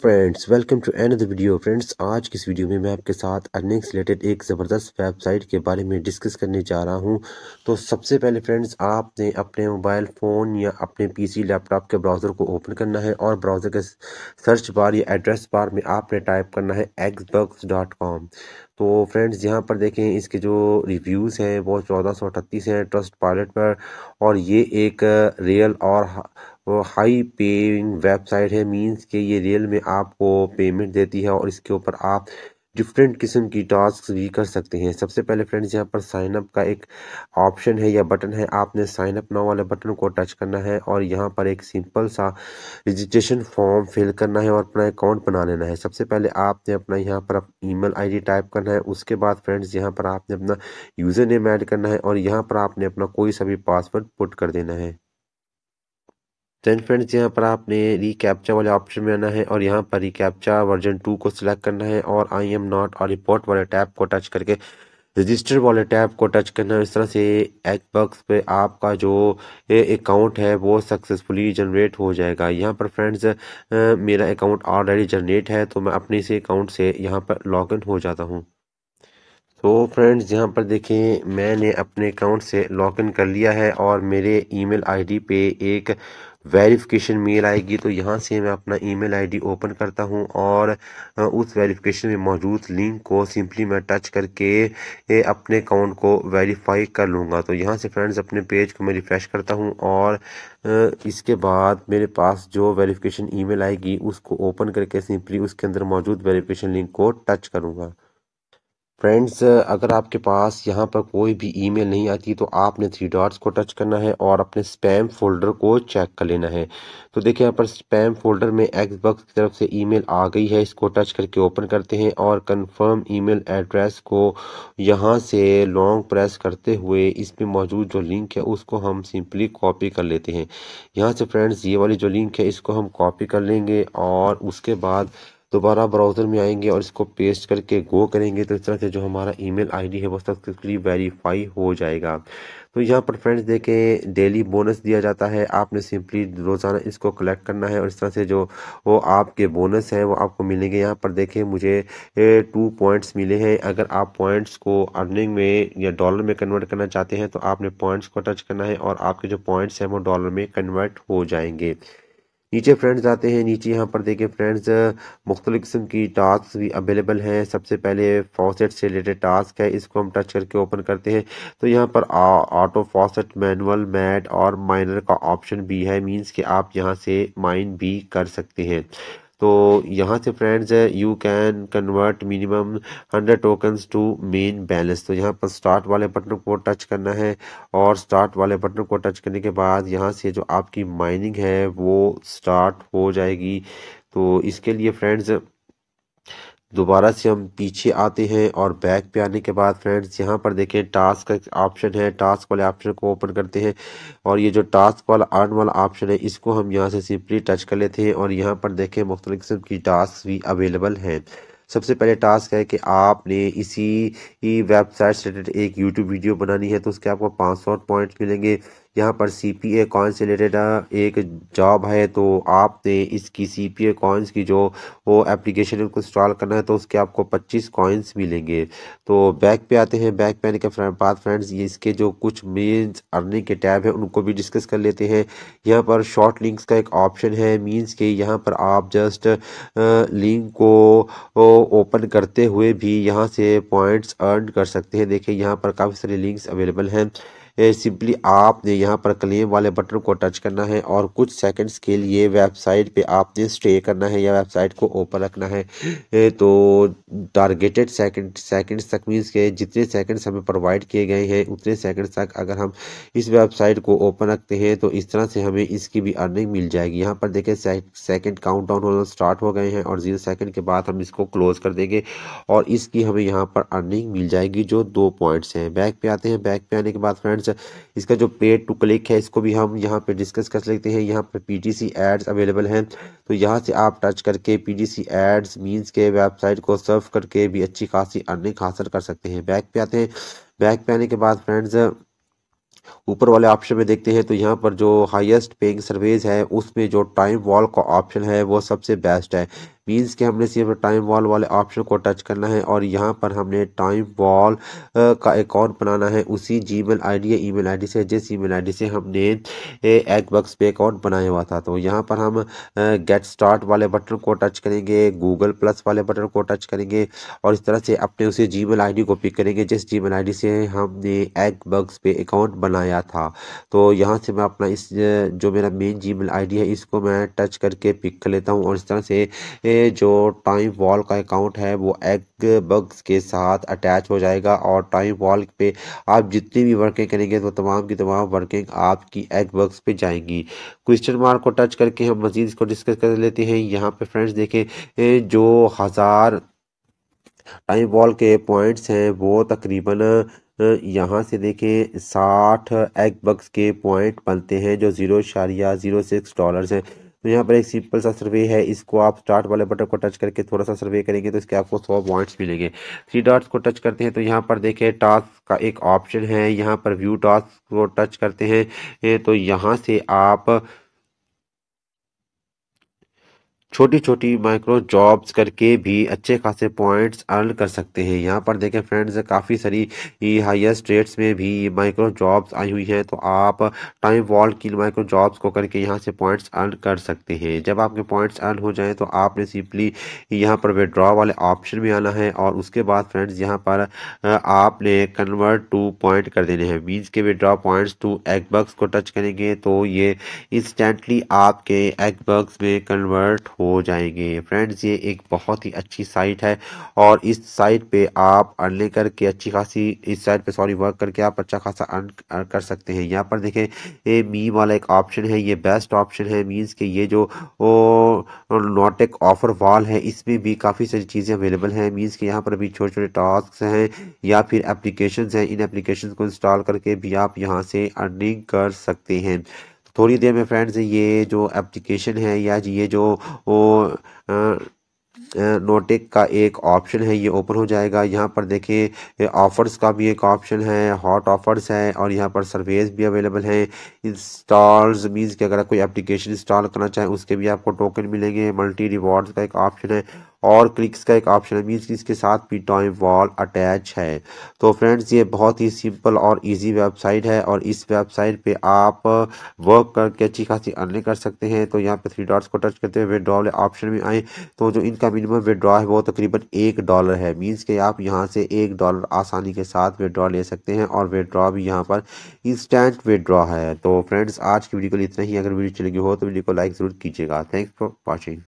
Friends welcome to an video friends, आज की इस वीडियो में मैं आपके साथ अर्निंग से रिलेटेड एक ज़बरदस्त वेबसाइट के बारे में डिस्कस करने जा रहा हूँ। तो सबसे पहले फ्रेंड्स, आपने अपने मोबाइल फ़ोन या अपने पीसी लैपटॉप के ब्राउज़र को ओपन करना है और ब्राउज़र के सर्च बार या एड्रेस बार में आपने टाइप करना है कॉम तो फ्रेंड्स, यहाँ पर देखें, इसके जो रिव्यूज़ हैं, वो चौदह सौ अठतीस हैं ट्रस्ट पायलट पर, और ये एक रियल और हाई पेइंग वेबसाइट है मींस कि ये रियल में आपको पेमेंट देती है और इसके ऊपर आप डिफरेंट किस्म की टास्क भी कर सकते हैं। सबसे पहले फ्रेंड्स यहाँ पर साइन अप का एक ऑप्शन है या बटन है। आपने साइन अप नाउ वाले बटन को टच करना है और यहाँ पर एक सिंपल सा रजिस्ट्रेशन फॉर्म फिल करना है और अपना अकाउंट बना लेना है। सबसे पहले आपने अपना यहाँ पर ईमेल आईडी टाइप करना है। उसके बाद फ्रेंड्स यहाँ पर आपने अपना यूज़र नेम ऐड करना है और यहाँ पर आपने अपना कोई सा भी पासवर्ड पुट कर देना है। टेन फ्रेंड्स यहाँ पर आपने रिकैप्चा वाले ऑप्शन में आना है और यहाँ पर रिकैप्चा वर्जन टू को सिलेक्ट करना है और आई एम नॉट और रिपोर्ट वाले टैब को टच करके रजिस्टर वाले टैब को टच करना है। इस तरह से एच बक्स पे आपका जो अकाउंट है, वो सक्सेसफुली जनरेट हो जाएगा। यहाँ पर फ्रेंड्स मेरा अकाउंट ऑलरेडी जनरेट है तो मैं अपने से अकाउंट से यहाँ पर लॉगिन हो जाता हूँ। तो फ्रेंड्स यहाँ पर देखें, मैंने अपने अकाउंट से लॉगिन कर लिया है और मेरे ईमेल आईडी पे एक वेरिफिकेशन मेल आएगी तो यहाँ से मैं अपना ईमेल आईडी ओपन करता हूँ और उस वेरिफिकेशन में मौजूद लिंक को सिंपली मैं टच करके अपने अकाउंट को वेरीफाई कर लूँगा। तो यहाँ से फ्रेंड्स अपने पेज को मैं रिफ़्रेश करता हूँ और इसके बाद मेरे पास जो वेरिफिकेशन ईमेल आएगी, उसको ओपन करके सिंपली उसके अंदर मौजूद वेरिफिकेशन लिंक को टच करूँगा। फ्रेंड्स अगर आपके पास यहाँ पर कोई भी ईमेल नहीं आती तो आपने थ्री डॉट्स को टच करना है और अपने स्पैम फोल्डर को चेक कर लेना है। तो देखिए, यहाँ पर स्पैम फोल्डर में एक्स बक्स की तरफ़ से ईमेल आ गई है, इसको टच करके ओपन करते हैं और कंफर्म ईमेल एड्रेस को यहाँ से लॉन्ग प्रेस करते हुए इसमें मौजूद जो लिंक है, उसको हम सिंपली कॉपी कर लेते हैं। यहाँ से फ्रेंड्स ये वाली जो लिंक है, इसको हम कॉपी कर लेंगे और उसके बाद दोबारा ब्राउज़र में आएँगे और इसको पेस्ट करके गो करेंगे तो इस तरह से जो हमारा ईमेल आईडी है वो सक्सेसफुली वेरीफाई हो जाएगा। तो यहाँ पर फ्रेंड्स देखें डेली बोनस दिया जाता है। आपने सिंपली रोज़ाना इसको कलेक्ट करना है और इस तरह से जो वो आपके बोनस हैं वो आपको मिलेंगे। यहाँ पर देखें मुझे टू पॉइंट्स मिले हैं। अगर आप पॉइंट्स को अर्निंग में या डॉलर में कन्वर्ट करना चाहते हैं तो आपने पॉइंट्स को टच करना है और आपके जो पॉइंट्स हैं वो डॉलर में कन्वर्ट हो जाएँगे। नीचे फ्रेंड्स आते हैं, नीचे यहाँ पर देखें फ्रेंड्स मुख्तलि किस्म की टास्क भी अवेलेबल हैं। सबसे पहले फॉसेट से रिलेटेड टास्क है, इसको हम टच करके ओपन करते हैं। तो यहाँ पर ऑटो फॉसेट मैनुअल मैट और माइनर का ऑप्शन भी है। मींस कि आप यहाँ से माइन भी कर सकते हैं। तो यहाँ से friends you can convert minimum hundred tokens to main balance तो यहाँ पर स्टार्ट वाले बटन को टच करना है और स्टार्ट वाले बटन को टच करने के बाद यहाँ से जो आपकी माइनिंग है, वो स्टार्ट हो जाएगी। तो इसके लिए फ्रेंड्स दोबारा से हम पीछे आते हैं और बैक पे आने के बाद फ्रेंड्स, यहाँ पर देखें टास्क का ऑप्शन है, टास्क वाले ऑप्शन को ओपन करते हैं और ये जो टास्क वाला अर्न वाला ऑप्शन है, इसको हम यहाँ से सिंपली टच कर लेते हैं और यहाँ पर देखें मुख्तलिफ़ किस्म की टास्क भी अवेलेबल हैं। सबसे पहले टास्क है कि आपने इसी वेबसाइट से रिलेटेड एक यूट्यूब वीडियो बनानी है तो उसके आपको पाँच सौ पॉइंट्स मिलेंगे। यहाँ पर सी पी ए कॉइन से रिलेटेड एक जॉब है तो आपने इसकी सी पी ए कॉइन्स की जो वो एप्लीकेशन उनको इंस्टॉल करना है तो उसके आपको पच्चीस कॉइन्स मिलेंगे। तो बैक पे आते हैं बैक पे आने के बाद फ्रेंड्स ये इसके जो कुछ मीन्स अर्निंग के टैब है, उनको भी डिस्कस कर लेते हैं। यहाँ पर शॉर्ट लिंक्स का एक ऑप्शन है मीन्स के यहाँ पर आप जस्ट लिंक को ओपन करते हुए भी यहाँ से पॉइंट्स अर्न कर सकते हैं। देखिए, यहाँ पर काफ़ी सारे लिंक्स अवेलेबल हैं। सिंपली आपने यहाँ पर क्लेम वाले बटन को टच करना है और कुछ सेकंड्स के लिए वेबसाइट पे आपने स्टे करना है या वेबसाइट को ओपन रखना है। तो टारगेटेड सेकंड सेकंड्स तक मीन्स के जितने सेकंड्स हमें प्रोवाइड किए गए हैं, उतने सेकंड्स तक अगर हम इस वेबसाइट को ओपन रखते हैं तो इस तरह से हमें इसकी भी अर्निंग मिल जाएगी। यहाँ पर देखें सेकेंड काउंट डाउन होना स्टार्ट हो गए हैं और ज़ीरो सेकेंड के बाद हम इसको क्लोज कर देंगे और इसकी हमें यहाँ पर अर्निंग मिल जाएगी जो दो पॉइंट्स हैं। बैक पे आते हैं। बैक पे आने के बाद फ्रेंड्स फ्रेंड्स इसका जो पेड टू क्लिक है, इसको भी हम यहाँ पे डिस्कस कर सकते हैं। यहाँ पर पीटीसी एड्स अवेलेबल हैं। तो यहाँ से आप टच करके पीटीसी एड्स मींस के वेबसाइट को सर्व करके भी अच्छी खासी अर्निंग हासिल कर सकते हैं। बैक पे आते हैं। बैक पे आने के बाद फ्रेंड्स ऊपर वाले ऑप्शन में देखते हैं। तो यहाँ पर जो हाईएस्ट पेइंग सर्विस है, उसमें जो टाइम वॉल का ऑप्शन है, वो सबसे बेस्ट है। मीन्स कि हमने सिर्फ़ टाइम वॉल वाले ऑप्शन को टच करना है और यहाँ पर हमने टाइम वॉल का अकाउंट बनाना है। उसी जी मेल या ई मेल से, जिस ई मेल से हमने एग बक्स पे अकाउंट बनाया हुआ था। तो यहाँ पर हम गेट स्टार्ट वाले बटन को टच करेंगे गूगल प्लस वाले बटन को टच करेंगे और इस तरह से अपने उसी जी मेल को पिक करेंगे, जिस जी मेल से हमने एग बक्स पे अकाउंट बनाया था। तो यहाँ से मैं अपना इस जो मेरा मेन जी मेल है, इसको मैं टच करके पिक कर लेता हूँ और इस तरह से जो टाइम वॉल का अकाउंट है, वो एग बग्स के साथ अटैच हो जाएगा और टाइम वॉल पे आप जितनी भी वर्किंग करेंगे तो तमाम की तमाम वर्किंग आपकी एग बग्स पे जाएँगी। क्वेश्चन मार्क को टच करके हम मजीद इसको डिस्कस कर लेते हैं। यहाँ पे फ्रेंड्स देखें जो हज़ार टाइम वॉल के पॉइंट्स हैं, वो तकरीबन यहाँ से देखें, साठ एग बग्स के पॉइंट बनते हैं, जो ज़ीरो शारिया ज़ीरो सिक्स डॉलर्स हैं। तो यहाँ पर एक सिंपल सा सर्वे है, इसको आप स्टार्ट वाले बटन को टच करके थोड़ा सा सर्वे करेंगे तो इसके आपको सौ पॉइंट्स मिलेंगे। थ्री डॉट्स को टच करते हैं तो यहाँ पर देखें टास्क का एक ऑप्शन है, यहाँ पर व्यू टास्क को टच करते हैं तो यहाँ से आप छोटी छोटी माइक्रो जॉब्स करके भी अच्छे खासे पॉइंट्स अर्न कर सकते हैं। यहाँ पर देखें फ्रेंड्स काफ़ी सारी हाईएस्ट रेट्स में भी माइक्रो जॉब्स आई हुई हैं तो आप टाइम वॉल की माइक्रो जॉब्स को करके यहाँ से पॉइंट्स अर्न कर सकते हैं। जब आपके पॉइंट्स अर्न हो जाएँ तो आपने सिंपली यहाँ पर विड्रॉ वाले ऑप्शन में आना है और उसके बाद फ्रेंड्स यहाँ पर आपने कन्वर्ट टू पॉइंट कर देने हैं। मीन्स के withdraw points to egg bux को टच करेंगे तो ये इंस्टेंटली आपके एग बक्स में कन्वर्ट हो हो जाएँगे। फ्रेंड्स ये एक बहुत ही अच्छी साइट है और इस साइट पे आप अर्निंग करके अच्छी खासी, इस साइट पे सॉरी वर्क करके आप अच्छा खासा अर्न कर सकते हैं। यहाँ पर देखें, ये मी वाला एक ऑप्शन है, ये बेस्ट ऑप्शन है। मीन्स के ये जो नोटेक ऑफ़र वॉल है, इसमें भी काफ़ी सारी चीज़ें अवेलेबल हैं। मीन्स के यहाँ पर भी छोटे छोटे टास्क हैं या फिर एप्लीकेशन हैं। इन एप्लीकेशन को इंस्टॉल करके भी आप यहाँ से अर्निंग कर सकते हैं। थोड़ी देर में फ्रेंड्स, ये जो एप्लीकेशन है या ये जो वो नोटिक का एक ऑप्शन है, ये ओपन हो जाएगा। यहाँ पर देखिए ऑफ़र्स का भी एक ऑप्शन है, हॉट ऑफ़र्स है और यहाँ पर सर्वेस भी अवेलेबल हैं। इंस्टॉल्स मीन्स कि अगर कोई एप्लीकेशन इंस्टॉल करना चाहें, उसके भी आपको टोकन मिलेंगे। मल्टी रिवॉर्ड्स का एक ऑप्शन है। और क्लिक्स का एक ऑप्शन है मीन्स कि इसके साथ भी टाइम वॉल अटैच है। तो फ्रेंड्स ये बहुत ही सिंपल और इजी वेबसाइट है और इस वेबसाइट पे आप वर्क करके अच्छी खासी अर्निंग कर सकते हैं। तो यहाँ पे थ्री डॉट्स को टच करते हुए विड्रॉ ऑप्शन में आए। तो जो इनका मिनिमम विड्रॉ है, वो तकरीबन एक डॉलर है। मीन्स कि आप यहाँ से एक डॉलर आसानी के साथ विड्रॉ ले सकते हैं और विड्रॉ भी यहाँ पर इंस्टेंट विड्रॉ है। तो फ्रेंड्स आज की वीडियो को इतना ही। अगर वीडियो चलेगी हो तो वीडियो को लाइक ज़रूर कीजिएगा। Thanks for watching